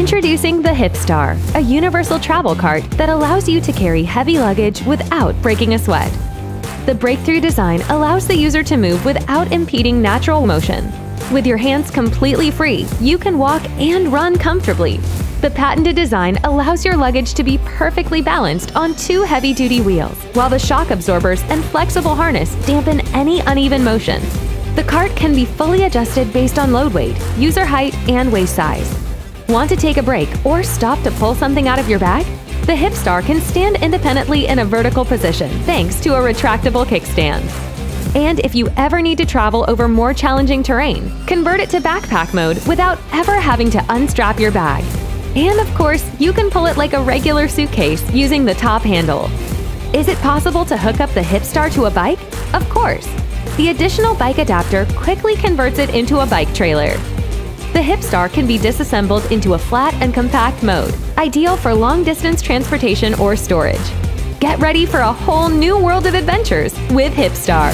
Introducing the Hipstar, a universal travel cart that allows you to carry heavy luggage without breaking a sweat. The breakthrough design allows the user to move without impeding natural motion. With your hands completely free, you can walk and run comfortably. The patented design allows your luggage to be perfectly balanced on two heavy-duty wheels, while the shock absorbers and flexible harness dampen any uneven motion. The cart can be fully adjusted based on load weight, user height, and waist size. Want to take a break or stop to pull something out of your bag? The Hipstar can stand independently in a vertical position thanks to a retractable kickstand. And if you ever need to travel over more challenging terrain, convert it to backpack mode without ever having to unstrap your bag. And of course, you can pull it like a regular suitcase using the top handle. Is it possible to hook up the Hipstar to a bike? Of course! The additional bike adapter quickly converts it into a bike trailer. The Hipstar can be disassembled into a flat and compact mode, ideal for long-distance transportation or storage. Get ready for a whole new world of adventures with Hipstar.